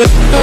with